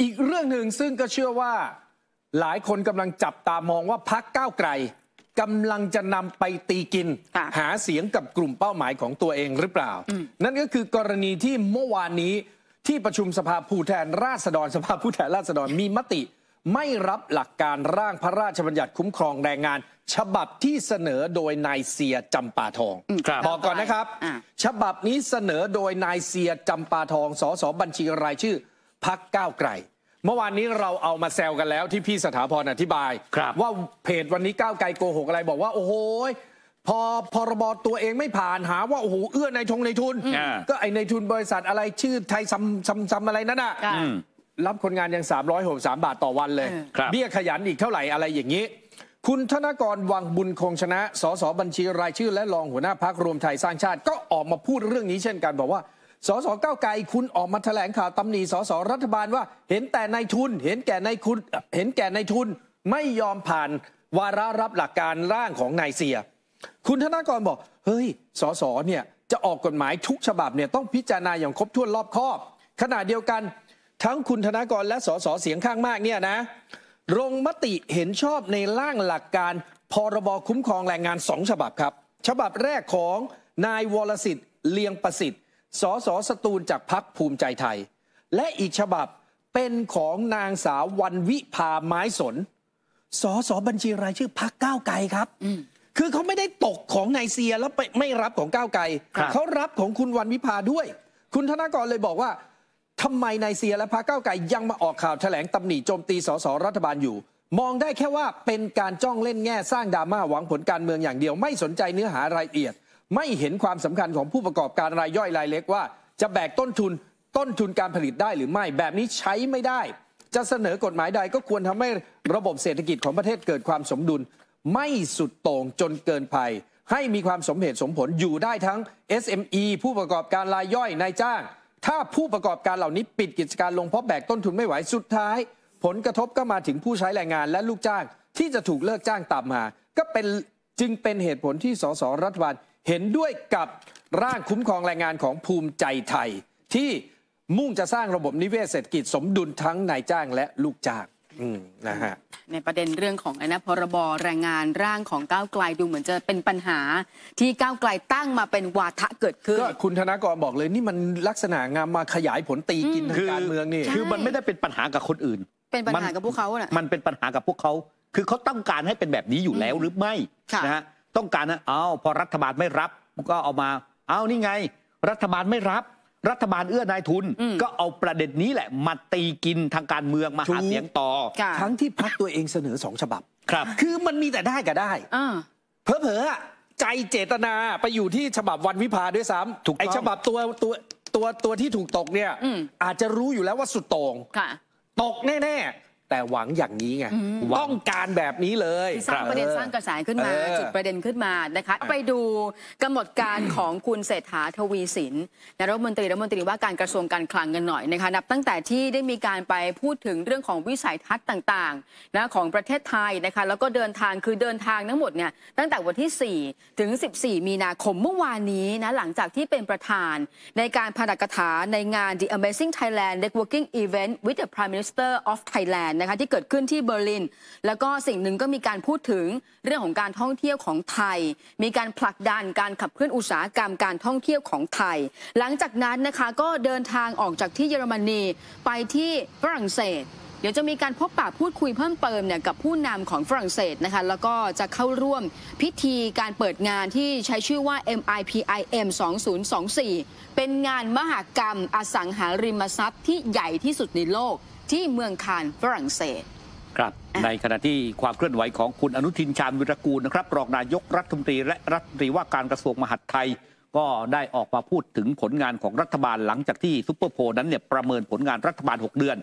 อีกเรื่องหนึ่งซึ่งก็เชื่อว่า หลายคนกำลังจับตามองว่าพักก้าวไกลกำลังจะนำไปตีกินค่ะหาเสียงกับกลุ่มเป้าหมายของตัวเองหรือเปล่า นั่นก็คือกรณีที่เมื่อวานนี้ที่ประชุมสภาผู้แทนราษฎรสภาผู้แทนราษฎรมีมติ ไม่รับหลักการร่างพระราชบัญญัติคุ้มครองแรงงาน ฉบับที่เสนอโดยนายเสียจำปาทองครับบอกก่อนนะครับอ่าฉบับนี้เสนอโดยนายเสียจำปาทองสสบัญชีรายชื่อ พรรคก้าวไกล เมื่อวานนี้เราเอามาแซวกันแล้วที่พี่สถาพรอธิบายครับว่าเพจวันนี้ก้าวไกลโกหกอะไรบอกว่าโอ้โหพอพรบตัวเองไม่ผ่านหาว่าโอ้โหเอื้อนายทงนายทุนอ่าก็ไอ้นายทุนบริษัทอะไรชื่อไทยซัมซัมซัมอะไรนั่นน่ะค่ะอืมรับคนงานยัง 363 บาทต่อวันเลยเออครับเบี้ยขยันอีกเท่าไหร่อะไรอย่างนี้ คุณธนกรวังบุญคงชนะ สสบัญชีรายชื่อและรองหัวหน้าพรรครวมไทยสร้างชาติ ก็ออกมาพูดเรื่องนี้เช่นกันบอกว่า สสก้าวไกลคุณออกมาแถลงข่าวตำหนิสสรัฐบาลว่า เห็นแต่ในายทุน เห็นแก่ในายคุณเห็นแก่ในายทุนไม่ยอมผ่านวาระรับหลักการร่างของนายเสีย คุณธนากรบอก เฮ้ยสสเนี่ยจะออกกฎหมายทุกฉบับเนี่ยต้องพิจารณาอย่างครบถ้วนรอบคอบ ขณะเดียวกัน ทั้งคุณธนากรและสสเสียงข้างมากเนี่ยนะลงมติเห็นชอบในร่างหลักการพรบคุ้มครองแรงงานสองฉบับครับ ฉบับแรกของนายวรสิทธิ์เลียงประสิทธิ์ สสสตูลจากพักภูมิใจไทย และอีกฉบับเป็นของนางสาววันวิภาไม้สน สสบัญชีรายชื่อพักก้าวไกลครับ คือเขาไม่ได้ตกของนายเซียแล้วไปไม่รับของก้าวไกลครับเขารับของคุณวันวิภาด้วย คุณธนากรเลยบอกว่าทำไมนายเซียและพรรคก้าวไกลยังมาออกข่าวแถลงตำหนิโจมตีสสรัฐบาลอยู่ มองได้แค่ว่าเป็นการจ้องเล่นแง่สร้างดราม่าหวังผลการเมืองอย่างเดียว ไม่สนใจเนื้อหารายละเอียด ไม่เห็นความสำคัญของผู้ประกอบการรายย่อยรายเล็กว่า จะแบกต้นทุนต้นทุนการผลิตได้หรือไม่ แบบนี้ใช้ไม่ได้ จะเสนอกฎหมายใดก็ควรทำให้ระบบเศรษฐกิจของประเทศเกิดความสมดุล ไม่สุดโต่งจนเกินภัยให้มีความสมเหตุสมผลอยู่ได้ทั้ง SME ผู้ประกอบการรายย่อยนายจ้าง ถ้าผู้ประกอบการเหล่านี้ปิดกิจการลงเพราะแบกต้นทุนไม่ไหวสุดท้าย ผลกระทบก็มาถึงผู้ใช้แรงงานและลูกจ้างที่จะถูกเลิกจ้างตามมา ก็เป็นจึงเป็นเหตุผลที่สสรัฐบาล เห็นด้วยกับร่างคุ้มครองแรงงานของภูมิใจไทย ที่มุ่งจะสร้างระบบนิเวศเศรษฐกิจสมดุลทั้งนายจ้างและลูกจ้างอืมนะฮะในประเด็นเรื่องของไอ้นะพรบแรงงานร่างของก้าวไกลดูเหมือนจะเป็นปัญหา ที่ก้าวไกลตั้งมาเป็นวาทะเกิดขึ้นก็คุณธนากรบอกเลยนี่มันลักษณะงามมาขยายผลตีกินทางการเมืองนี่ใช่คือมันไม่ได้เป็นปัญหากับคนอื่น เป็นปัญหากับพวกเขาน่ะมันเป็นปัญหากับพวกเขา คือเขาต้องการให้เป็นแบบนี้อยู่แล้วหรือไม่ค่ะนะฮะ ต้องการนะเอาพอรัฐบาลไม่รับก็เอามา เอานี่ไง รัฐบาลไม่รับ รัฐบาลเอื้อนายทุนอืมก็เอาประเด็นนี้แหละ มาตีกินทางการเมืองมาถูหากเสียงต่อค่ะทั้งที่พักตัวเองเสนอสองฉบับครับ คือมันมีแต่ได้กับได้อ่าเผลอๆอะใจเจตนาไปอยู่ที่ฉบับวันวิพาด้วยซ้ถูกำต้องไอฉบับตัวตัวตัวตัวที่ถูกตกเนี่ยอืมอาจจะรู้อยู่แล้วว่าสุดโต่งค่ะตกแน่ ๆ แต่หวังอย่างนี้ไงอืมต้องการแบบนี้เลยที่สร้างประเด็นออสร้างกระแสขึ้นมาเออจุดประเด็นขึ้นมานะคะไปดูกำหนดการของคุณเศรษฐาทวีสินนายรัฐมนตรีรัฐมนตรีว่าการกระทรวงการคลังกันหน่อยนะคะนับตั้งแต่ที่ได้มีการไปพูดถึงเรื่องของวิสัยทัศน์ต่างๆนะของประเทศไทยนะคะแล้วก็เดินทางคือเดินทางทั้งหมดเนี่ยตั้งแต่วันที่ 4 ถึง 14 มีนาคมเมื่อวานนี้นะหลังจากที่เป็นประธาน ในการพนกถาในงาน The Amazing Thailand Networking Event with the Prime Minister of Thailand นะคะที่เกิดขึ้นที่เบอร์ลิน แล้วก็สิ่งหนึ่งก็มีการพูดถึงเรื่องของการท่องเที่ยวของไทย มีการผลักดันการขับเคลื่อนอุตสาหกรรมการท่องเที่ยวของไทย หลังจากนั้นนะคะก็เดินทางออกจากที่เยอรมนีไปที่ฝรั่งเศสเดี๋ยวจะมีการพบปะพูดคุยเพิ่มเติมเนี่ยกับผู้นำของฝรั่งเศสนะคะแล้วก็จะเข้าร่วมพิธีการเปิดงานที่ใช้ชื่อว่า MIPIM 2024 เป็นงานมหกรรมอสังหาริมทรัพย์ที่ใหญ่ที่สุดในโลก ที่เมืองคานฝรั่งเศสครับในขณะที่ความเคลื่อนไหวของคุณอนุทินชาญวิรกูลนะครับรองนายกรัฐมนตรีและรัฐมนตรีว่าการกระทรวงมหาดไทย ก็ได้ออกมาพูดถึงผลงานของรัฐบาลหลังจากที่ซุปเปอร์โพลนั้นเนี่ยประเมินผลงานรัฐบาล 6 เดือน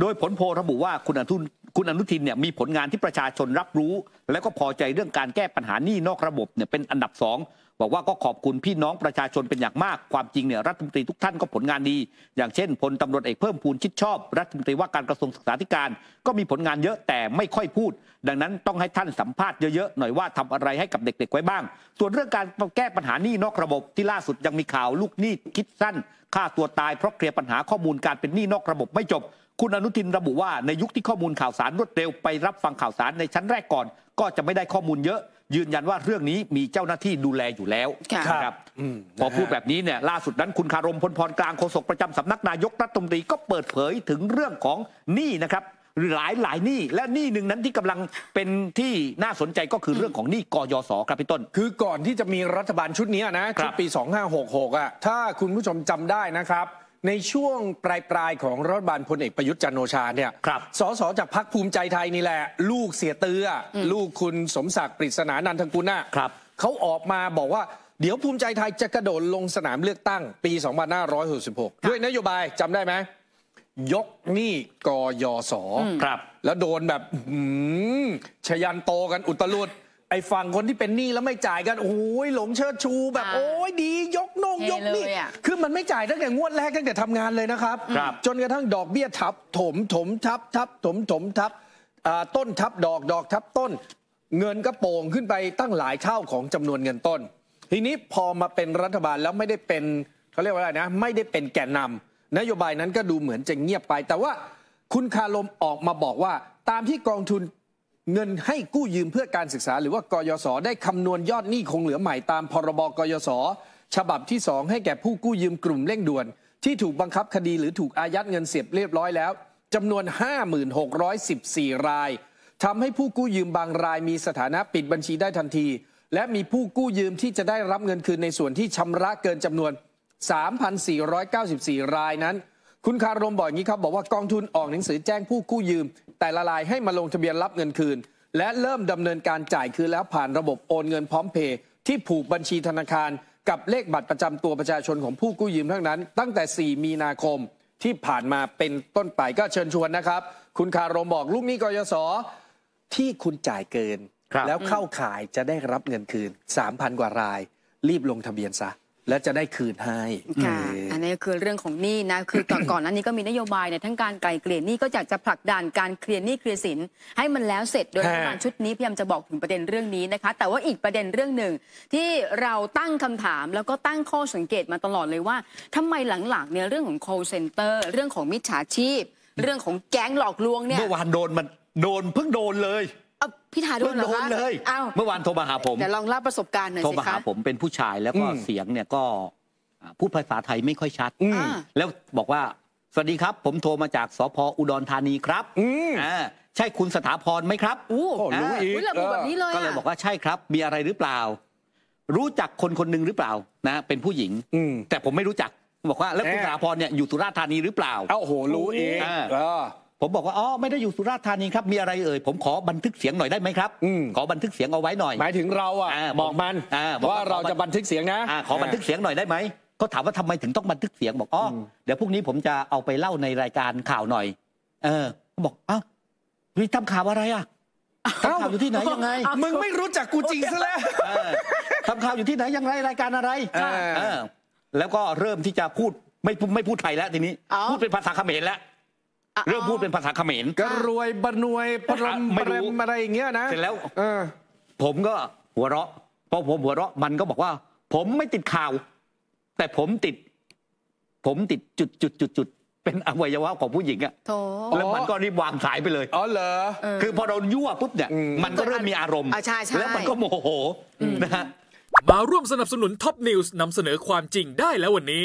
โดยผลโพลระบุว่าคุณอนุทิน คุณอนุทินเนี่ยมีผลงานที่ประชาชนรับรู้ และก็พอใจเรื่องการแก้ปัญหานี้นอกระบบเนี่ยเป็นอันดับสองบอกว่าก็ขอบคุณพี่น้องประชาชนเป็นอย่างมาก ความจริงเนี่ยรัฐมนตรีทุกท่านก็ผลงานดี อย่างเช่นพลตำรวจเอกเพิ่มพูนชิดชอบ รัฐมนตรีว่าการกระทรวงศึกษาธิการ ก็มีผลงานเยอะแต่ไม่ค่อยพูด ดังนั้นต้องให้ท่านสัมภาษณ์เยอะๆหน่อยว่าทำอะไรให้กับเด็กๆไว้บ้าง ส่วนเรื่องการแก้ปัญหานี้นอกระบบที่ล่าสุดยังมีข่าวลูกหนี้คิดสั้นฆ่าตัวตายเพราะเคลียร์ปัญหาข้อมูลการเป็นหนี้นอกระบบไม่จบ คุณอนุทินระบุว่าในยุคที่ข้อมูลข่าวสารรวดเร็วไปรับฟังข่าวสารในชั้นแรกก่อน ก็จะไม่ได้ข้อมูลเยอะ ยืนยันว่าเรื่องนี้มีเจ้าหน้าที่ดูแลอยู่แล้วค่ะนะครับอืมพอพูดแบบนี้เนี่ยล่าสุดนั้นคุณคารมพลพรกลางโฆษกประจำสำนักนายกรัฐมนตรีก็เปิดเผยถึงเรื่องของหนี้นะครับหลายหลายหนี้และหนี้หนึ่งนั้นที่กำลังเป็นที่น่าสนใจก็คือเรื่องของหนี้กยศครับพี่ต้น คือก่อนที่จะมีรัฐบาลชุดนี้นะครัชุบดปี 2566อะถ้าคุณผู้ชมจำได้นะครับ ในช่วงปลายปลายๆของรัฐบาลพลเอกประยุทธ์จันทร์โอชาเนี่ยครับสสจากพรรคภูมิใจไทยนี่แหละ ลูกเสียเตืออลูกคุณสมศักดิ์ปริศนานันทกุลน่ะครับเขาออกมาบอกว่าเดี๋ยวภูมิใจไทยจะกระโดดลงสนามเลือกตั้งปี 2566 ด้วยนโยบายจำได้ไหมยกหนี้กยศครับ แล้วโดนแบบหืมชยันโตกันอุตลุด ไอ้ฝั่งคนที่เป็นหนี้แล้วไม่จ่ายกันโอ้ยหลงเชิดชูแบบอ่าโอ้ยดียกนงเทยกหนี่เลยอะคือมันไม่จ่ายตั้งแต่งวดแรกตั้งแต่ทำงานเลยนะครับครับจนกระทั่งดอกเบี้ยทับ ถมถมทับทับถมถมทับอ่าต้นทับดอกดอกทับต้น เงินก็โป่งขึ้นไปตั้งหลายเท่าของจำนวนเงินต้น ทีนี้พอมาเป็นรัฐบาลแล้วไม่ได้เป็นเขาเรียกว่าอะไรนะ ไม่ได้เป็นแกนนำนโยบายนั้นก็ดูเหมือนจะเงียบไป แต่ว่าคุณคารมออกมาบอกว่าตามที่กองทุน เงินให้กู้ยืมเพื่อการศึกษาหรือว่ากยศได้คำนวณยอดหนี้คงเหลือใหม่ตามพรบกยศฉบับที่ 2 ให้แก่ผู้กู้ยืมกลุ่มเร่งด่วน ที่ถูกบังคับคดีหรือถูกอายัดเงินเสียบเรียบร้อยแล้วจำนวน 5614 รายทำให้ผู้กู้ยืมบางรายมีสถานะปิดบัญชีได้ทันที และมีผู้กู้ยืมที่จะได้รับเงินคืนในส่วนที่ชำระเกินจำนวน 3,494 รายนั้น คุณคารมบอกอย่างนี้ครับบอกว่ากองทุนออกหนังสือแจ้งผู้กู้ยืม แต่ละรายให้มาลงทะเบียนรับเงินคืน และเริ่มดำเนินการจ่ายคืนแล้วผ่านระบบโอนเงินพร้อมเพย์ที่ผูกบัญชีธนาคาร กับเลขบัตรประจำตัวประชาชนของผู้กู้ยืมทั้งนั้น ตั้งแต่ 4 มีนาคมที่ผ่านมาเป็นต้นไปก็เชิญชวนนะครับ คุณคารมบอกลูกหนี้กยศที่คุณจ่ายเกินครับแล้วเข้าข่ายจะได้รับเงินคืน 3,000 กว่าราย รีบลงทะเบียนซะ แล้วจะได้คืนให้ค่ะเอออันนี้คือเรื่องของหนี้นะคือก่อนก่อนหนั้นนี้ก็มีนโยบายในยทั้งการไกลเกลี่ยหนี้ก็อยากจะผลักดันการเคลียร์หนี้เคลียร์สินให้มันแล้วเสร็จโดยฮะรัฐบาลชุดนี้พยายามจะบอกถึงประเด็นเรื่องนี้นะคะ แต่ว่าอีกประเด็นเรื่องหนึ่งที่เราตั้งคำถามแล้วก็ตั้งข้อสังเกตมาตลอดเลยว่าทำไมหลังๆเนี่ยเรื่องของ call center เรื่องของมิจฉาชีพ เรื่องของแก๊งหลอกลวงเนี่ยเมื่อวานโดนมันโดนเพิ่งโดนเลย เอ้าพี่ถาโดเพิ่นงเหรอโดนคะเลยอ้าวเมื่อวานโทรมาหาผมเดี๋ยวลองเล่าประสบการณ์หน่อยโทรสิมาหาคะ ผมเป็นผู้ชายแล้วก็อืมเสียงเนี่ยก็อ่าพูดภาษาไทยไม่ค่อยชัด อืมอ่าแล้วบอกว่า สวัสดีครับ ผมโทรมาจากสพอุดรธานีครับอืม อ่าใช่คุณสถาพรไหมครับ อู้โอ้รู้อีกอุ๊ยระบุแบบนี้เลยก็เลยอะบอกว่าใช่ครับ มีอะไรหรือเปล่า รู้จักคนคนหนึ่งหรือเปล่านะเป็นผู้หญิง อืม แต่ผมไม่รู้จักบอกว่าแล้วคุณแน่ สถาพรเนี่ยอยู่สุราษฎร์ธานีหรือเปล่า เอ้าโหรู้อีกอ่าเออ ผมบอกว่าอ๋อไม่ได้อยู่สุราษฎร์ธานีครับมีอะไรเอ่ยผมขอบันทึกเสียงหน่อยได้ไหมครับอืม ขอบันทึกเสียงเอาไว้หน่อย หมายถึงเราอะอ่าบอกมันอ่าบอกว่าว่าเราจะบันทึกเสียงนะอ่าขอบันทึกเสียงหน่อยได้ไหมเขาถามว่าทำไมถึงต้องบันทึกเสียงบอกอ๋ออเดี๋ยวพรุ่งนี้ผมจะเอาไปเล่าในรายการข่าวหน่อย เออเขาบอกอ้าวนี่ทำข่าวอะไรอะทำข่าวอยู่ที่ไหนยังไงมึงไม่รู้จักกูจริงซะแล้ว เออทำข่าวอยู่ที่ไหนอย่างไรรายการอะไรอ่าเออแล้วก็เริ่มที่จะพูดไม่พูดไม่พูดไทยแล้วทีนี้อ๋อพูดเป็นภาษาเขมรแล้ว เริ่มพูดเป็นภาษาเขมรก็รวยบรวยปรมไม่ปรู้รมอะไรอย่างเงี้ยนะเสร็จแล้วเออผมก็หัวเราะพอผมหัวเราะมันก็บอกว่า ผมไม่ติดข่าว แต่ผมติด ผมติดจุดจุดจุดจุดเป็นอวัยวะของผู้หญิงอะโถแล้วมันก็รีบวางสายไปเลย อ๋อเหรอเออคือพอเรายั่วปุ๊บเนี่ยอืมมันก็เริ่มมีอารมณ์อ่าใช่ใช่แล้วมันก็โมโหนะฮะ มาร่วมสนับสนุนท็อปนิวส์นำเสนอความจริงได้แล้ววันนี้